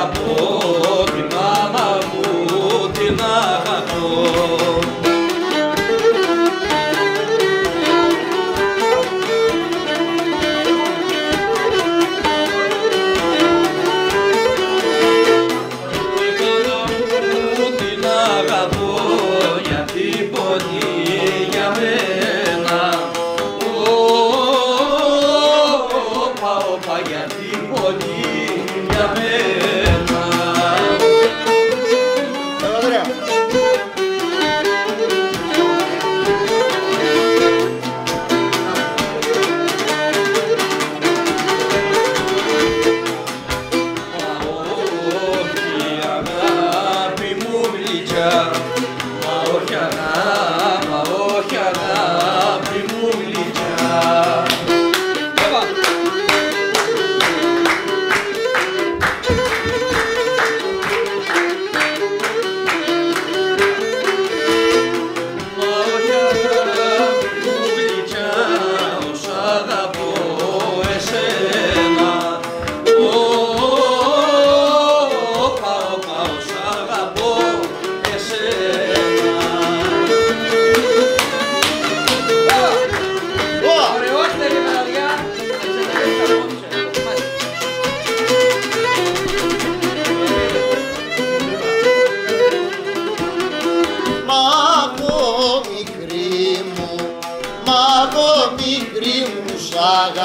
αγαπώ, τη μάμα μου την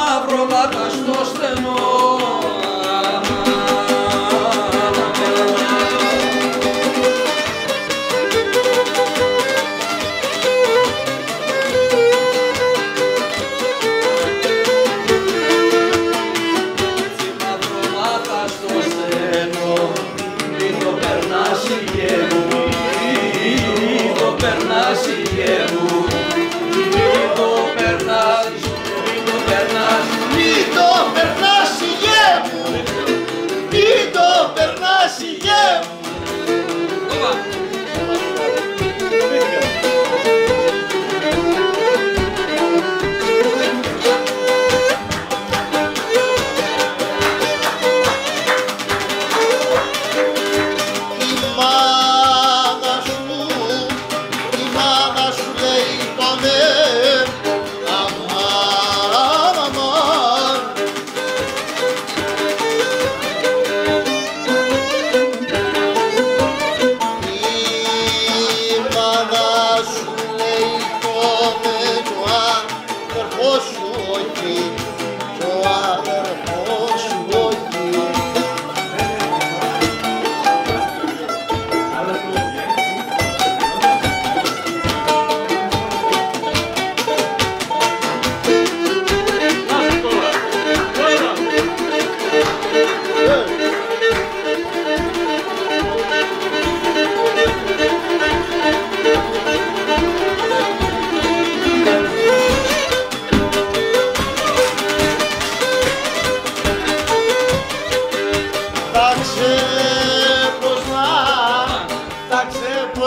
μαύρο βάτα στο στενό.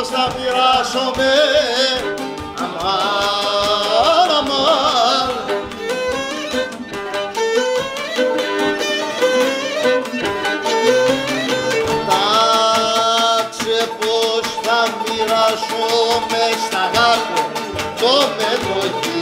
πώς θα πειράσομαι αμάν, αμάν. Τάξε πώς θα μοιράσομαι στα γάτω το μετοχή